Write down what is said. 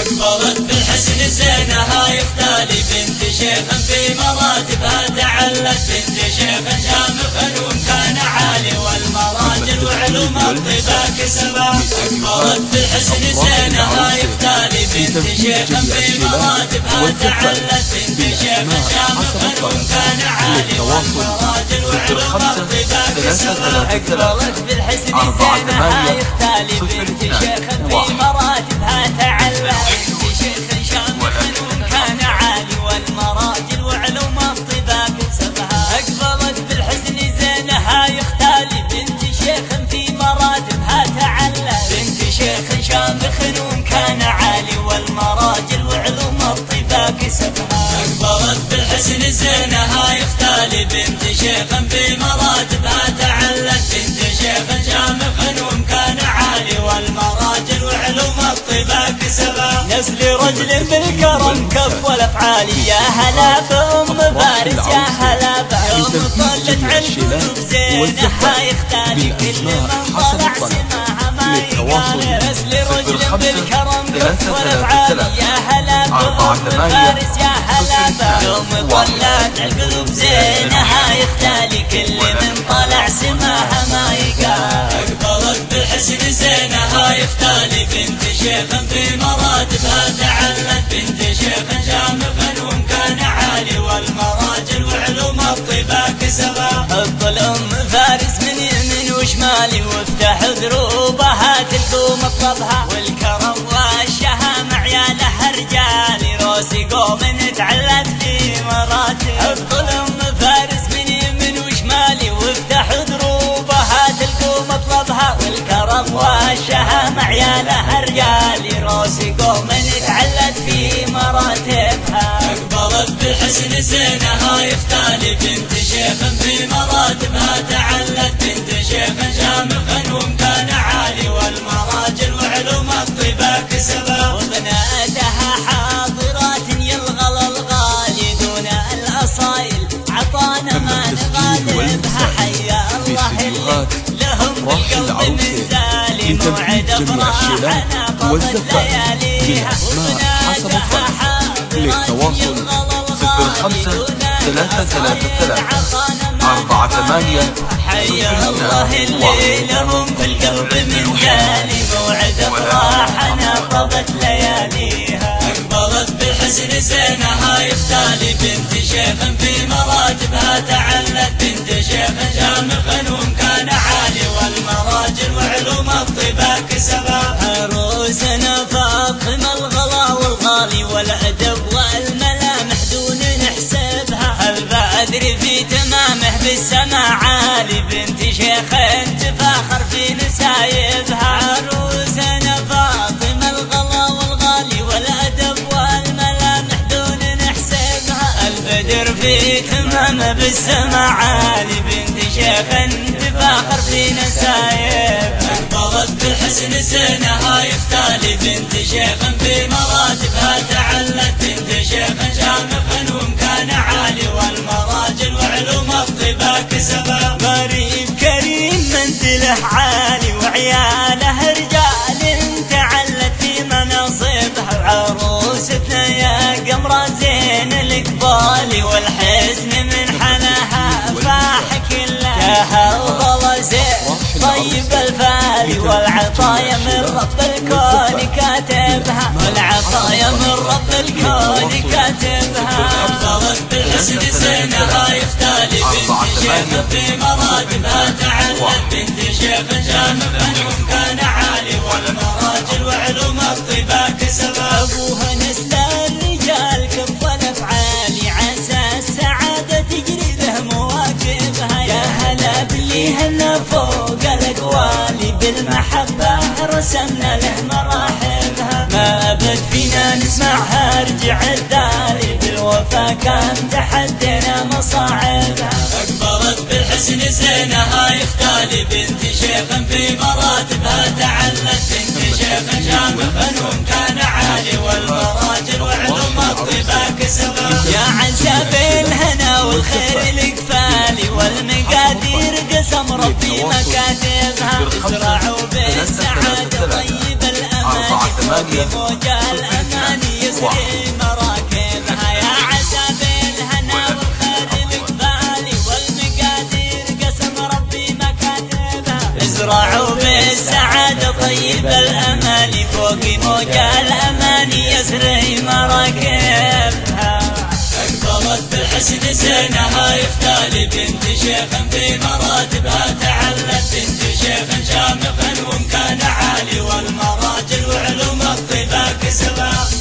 أكبرت بالحسن زينها يختالي بنت شيخ في مراتبها تعلت بنت شيخ شامخ وكان عالي والمراجل وعلوم الطبا كسبا. أكبرت بالحسن زينها يختالي بنت شيخ في مراتبها تعلت الأسماء حسب الطلب للتواصل 05 333 4 8 0 2 1 كسبها نسل رجل بالكرم كف والأفعال يا هلا بأم فارس يا هلا بأم طلت عن زينها يختالي كل من طلع سماها ما يقال نسل رجل بالكرم كف والأفعال يا هلا بأم فارس يا هلا يوم طلعت القلوب زينها يختالي كل من طلع سماها ما يقال. اقبلت بالحسن زينها يختالي بنت شيخ في مراتبها تعلت بنت شيخ شامخ ومكان عالي والمراجل وعلوم الطبا كسبا حط الأم فارس من يمين وشمالي وافتح دروبها تلقوا مطلبها عيالها رجالي روسي قوم تعلت في مراتبها. اقبلت بحسن زينها يختالي بنت شيخ في مراتبها. تعلت بنت شيخ شامخ ومكان عالي والمراجل وعلوم الطبا كسبا. وبناتها حاضرات يلغل الغالي دون الأصايل. عطانا ما نغالبها حيا الله لهم بالقلب نزالي موعد افراحنا قضت لياليها وبناتها للتواصل. صفر خمسة ثلاثة ثلاثة ثلاثة. أربعة ثمانية. حيا الله اللي لهم في القلب من جالي موعد افراحنا طبت لياليها. اقبلت بالحسن زينها يختالي بنت شيخ في مراتبها. تعلت عروسنا فاطمة الغلا والغالي والأدب والملامح دون نحسبها. البدر في تمامه بالسماء عالي بنت شيخ تفاخر في نسايبها. عروسنا فاطمة الغلا والغالي والأدب والملامح دون نحسبها. البدر في تمامه بالسماء عالي بنت شيخ تفاخر في نسايبها. اقبلت بالحسن زينها يختالي بنت شيخ في مراتبها تعلت بنت شيخ شامخ ومكان عالي والمراجل وعلوم الطبا كسبا غريب كريم منزله عالي وعياله رجال تعلت في مناصبها وعروستنا يا قمرة زين القبال والحسن من حلاها فاح كلها. وظل زين طيب الفال والعطايا من رب الكون كاتبها. والعطايا من رب الكون كاتبها. افضلت بالحسن زينها يختالي بنت شيخ في مراتبها تعلت بنت شيخ شامخ كان عالي والمراجل وعلوم الطبا كسبا أبوها بالمحبه رسمنا له مراحبها ما أبد فينا نسمعها رجع الداري بالوفا كان تحدينا مصاعبها أكبرت بالحسن زينها يختالي بنت شيخ في مراتبها. تعلت بنت شيخ شامخ ومكان عالي والمراجل وعلوم الطبا كسبها. يا عزة بالهنا والخير القفالي موج الأمان يسري مراكبها يا عسى بالهنا والخير الإقبالي والمقادير قسم ربي مكاتبها ازرعوا بالسعادة طيب الأماني فوق موج الأمان يسري مراكبها أقبلت بالحسن سنها يفتالي بنت شيخ في مراتبها شامخ